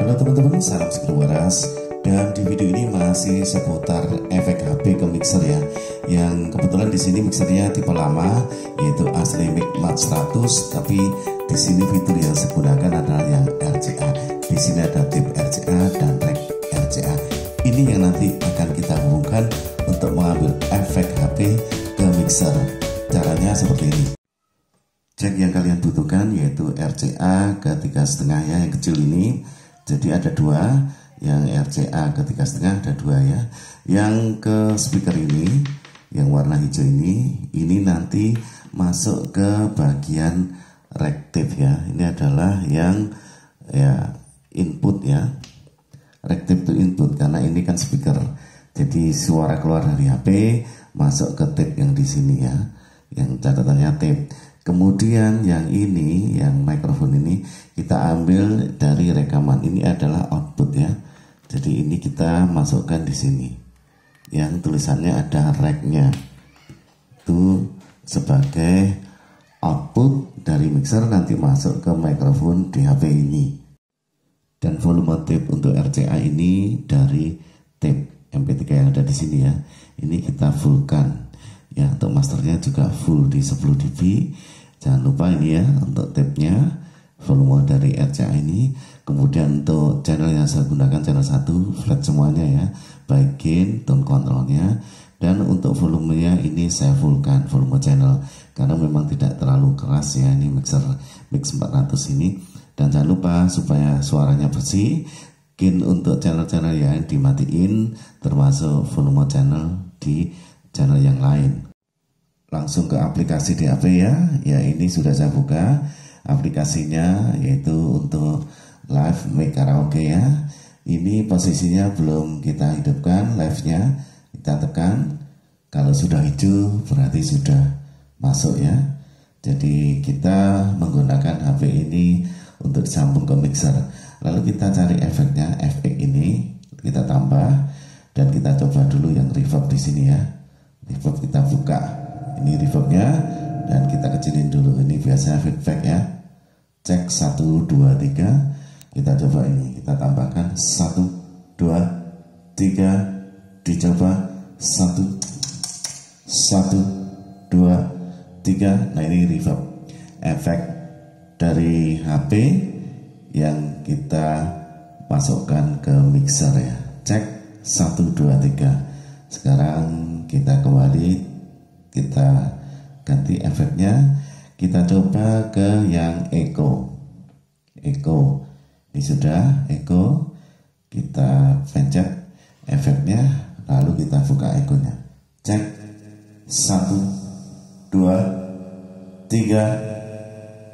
Halo teman-teman, salam seger waras dan di video ini masih seputar efek HP ke mixer ya. Yang kebetulan di sini mixernya tipe lama yaitu asli Mic Mat 100 tapi di sini fitur yang saya gunakan adalah yang RCA di sini ada tip RCA dan rek RCA ini yang nanti akan kita hubungkan untuk mengambil efek HP ke mixer. Caranya seperti ini. Jack yang kalian butuhkan yaitu RCA ke tiga setengah ya yang kecil ini jadi ada dua yang RCA ke tiga setengah ada dua ya. Yang ke speaker ini yang warna hijau ini ini nanti masuk ke bagian rektif ya. Ini adalah yang ya input ya. Rektif to input karena ini kan speaker. Jadi suara keluar dari HP masuk ke tape yang di sini ya yang catatannya tape Kemudian yang ini, yang mikrofon ini kita ambil dari rekaman. Ini adalah output ya. Jadi ini kita masukkan di sini. Yang tulisannya ada rec-nya. Itu sebagai output dari mixer nanti masuk ke mikrofon di HP ini. Dan volume tape untuk RCA ini dari tape MP3 yang ada di sini ya. Ini kita fullkan ya untuk masternya juga full di 10 dB jangan lupa ini ya untuk tabnya volume dari RCA ini. Kemudian untuk channel yang saya gunakan channel 1 flat semuanya ya baik gain tone controlnya. Dan untuk volumenya ini saya fullkan volume channel karena memang tidak terlalu keras ya ini mixer mix 400 ini. Dan jangan lupa supaya suaranya bersih gain untuk channel-channel yang dimatiin termasuk volume channel di channel yang lain. Langsung ke aplikasi di HP ya. Ya ini sudah saya buka aplikasinya yaitu untuk live make karaoke ya. Ini posisinya belum kita hidupkan live nya kita tekan. Kalau sudah hijau berarti sudah masuk ya. Jadi kita menggunakan HP ini untuk disambung ke mixer. Lalu kita cari efeknya efek ini. Kita tambah dan kita coba dulu yang reverb di sini ya reverb kita buka. Ini reverbnya dan kita kecilin dulu. Ini biasa feedback ya. Cek 1 2 3 kita coba ini. Kita tambahkan 1 2 3 dicoba 1 1 2 3 nah ini reverb efek dari HP yang kita masukkan ke mixer ya. Cek 1 2 3 sekarang kita kembali kita ganti efeknya. Kita coba ke yang echo echo ini sudah echo kita pencet efeknya lalu kita buka echonya cek. Satu dua tiga.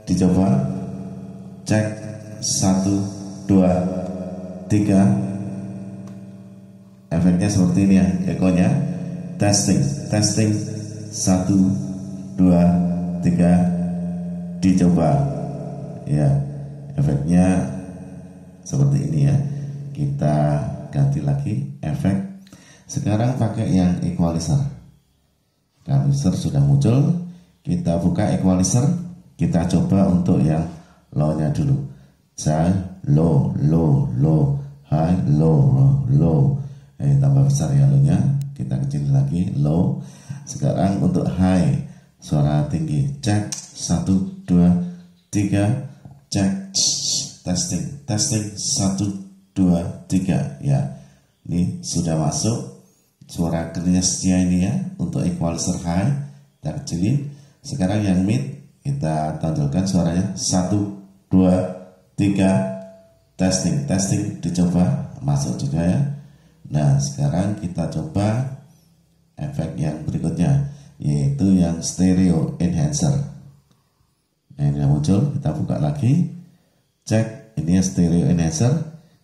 Dicoba. Cek. Satu dua tiga efeknya seperti ini ya ekonya. Testing testing. Satu dua tiga. Dicoba. Ya efeknya seperti ini ya. Kita ganti lagi efek. Sekarang pakai yang equalizer. Equalizer sudah muncul. Kita buka equalizer. Kita coba untuk yang low nya dulu. Saya low low low. High low low eh tambah besar ya nya kita kecil lagi low. Sekarang untuk high suara tinggi. Cek satu dua tiga. Cek testing. Testing. Satu dua tiga. Ya. Ini sudah masuk. Suara kerasnya ini ya untuk equalizer high. Kita kecilin. Sekarang yang mid kita tampilkan suaranya. Satu dua tiga. Testing. Testing dicoba. Masuk juga ya nah sekarang kita coba efek yang berikutnya yaitu yang stereo enhancer. Nah ini muncul kita buka lagi. Cek ini stereo enhancer.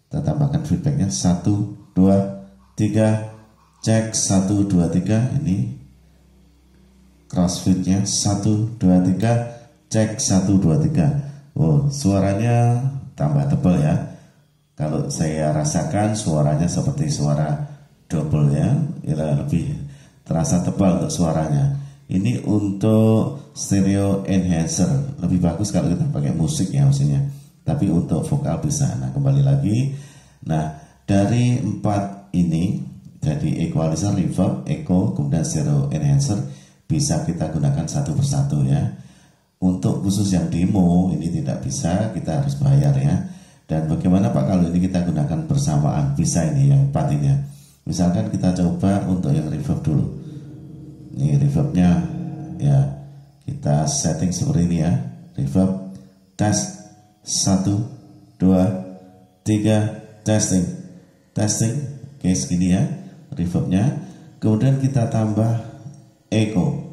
Kita tambahkan feedbacknya. 1 2 3 cek 1 2 3 ini crossfitnya. 1 2 3 cek 1 2 3 oh suaranya tambah tebal ya kalau saya rasakan suaranya seperti suara double ya lebih terasa tebal untuk suaranya. Ini untuk stereo enhancer lebih bagus kalau kita pakai musik ya maksudnya. tapi untuk vokal bisa nah kembali lagi nah dari empat ini jadi equalizer reverb echo kemudian stereo enhancer bisa kita gunakan satu persatu ya untuk khusus yang demo ini tidak bisa kita harus bayar ya dan bagaimana Pak kalau ini kita gunakan bersamaan? Bisa ini yang empat misalkan kita coba untuk yang reverb dulu. Ini reverbnya ya kita setting seperti ini ya. Reverb tes satu dua tiga testing. Testing oke segini ya reverbnya. Kemudian kita tambah echo.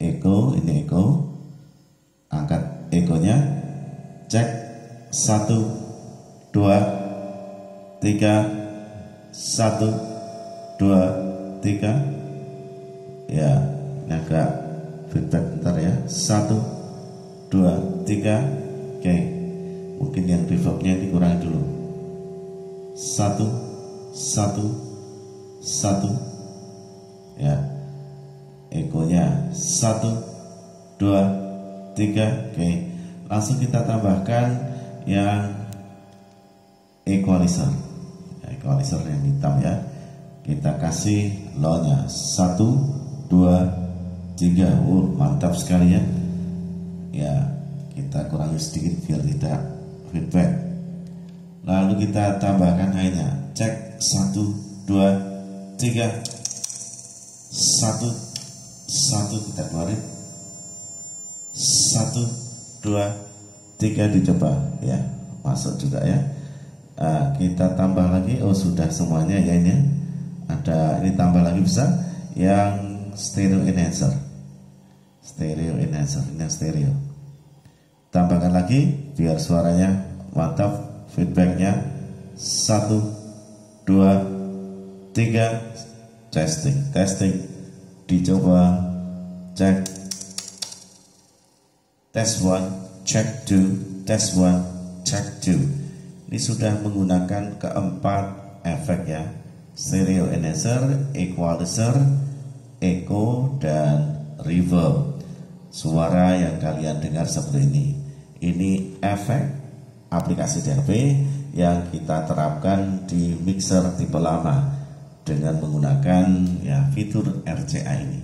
Echo ini echo. Angkat echonya. Cek satu dua tiga. Satu dua tiga. Ya ini agak feedback bentar ya. Satu dua tiga. Oke mungkin yang reverbnya ini kurang dulu. Satu satu satu. Ya ekonya. Satu dua tiga. Oke langsung kita tambahkan yang equalizer. Equalizer yang hitam ya. Kita kasih low nya satu dua tiga. Oh mantap sekali ya. Ya kita kurangi sedikit biar tidak feedback. Lalu kita tambahkan hanya cek. Satu dua tiga. Satu satu kita keluarin. Satu dua tiga dicoba ya. Masuk juga ya. Uh, kita tambah lagi. Oh sudah semuanya ya ini. Ada ini tambah lagi bisa. Yang stereo enhancer. Stereo enhancer ini stereo. Tambahkan lagi biar suaranya mantap feedbacknya. Satu dua tiga. Testing testing. Dicoba. Cek. Test one check two test one check two. Ini sudah menggunakan keempat efek ya. Stereo enhancer equalizer echo dan reverb. Suara yang kalian dengar seperti ini. Ini efek aplikasi DRP yang kita terapkan di mixer tipe lama dengan menggunakan ya fitur RCA ini.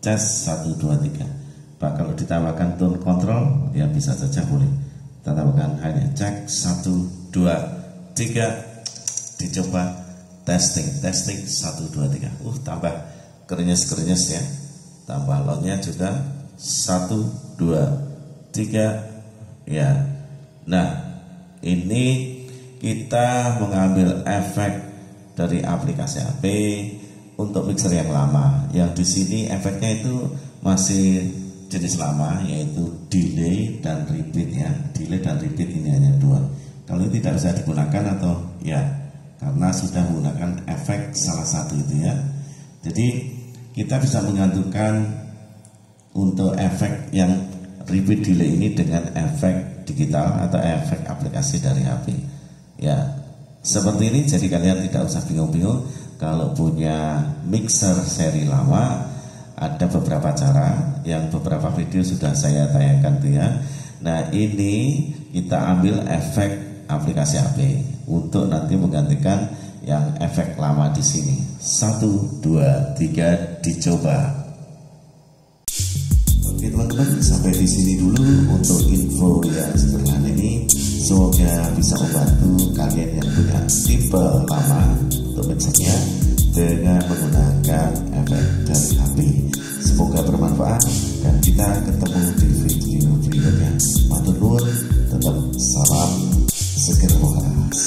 Tes 1 2 3 Pak kalau ditambahkan tone control ya bisa saja boleh. Tambahkan hanya cek 1 2 3 dicoba testing testing 1 2 3 uh tambah kerenyes-kerenyes ya. Tambah lotnya juga satu dua tiga. Ya. Nah ini kita mengambil efek dari aplikasi HP untuk mixer yang lama. Yang di sini efeknya itu masih jenis lama yaitu delay dan repeat ya. Delay dan repeat ini hanya dua. Kalau ini tidak bisa digunakan atau ya karena sudah menggunakan efek salah satu itu ya. Jadi kita bisa menggantungkan untuk efek yang repeat delay ini dengan efek digital atau efek aplikasi dari HP. Ya, seperti ini. Jadi kalian tidak usah bingung-bingung. Kalau punya mixer seri lama ada beberapa cara yang beberapa video sudah saya tayangkan tuh ya. Nah, ini kita ambil efek aplikasi HP untuk nanti menggantikan yang efek lama di sini. Satu, dua, tiga, dicoba. Oke teman-teman, sampai di sini dulu untuk info yang sederhana ini. Semoga bisa membantu kalian yang punya tipe lama untuk dengan menggunakan efek dari HP. Semoga bermanfaat dan kita ketemu di video berikutnya. Matur nuwun, tetap salam seger waras.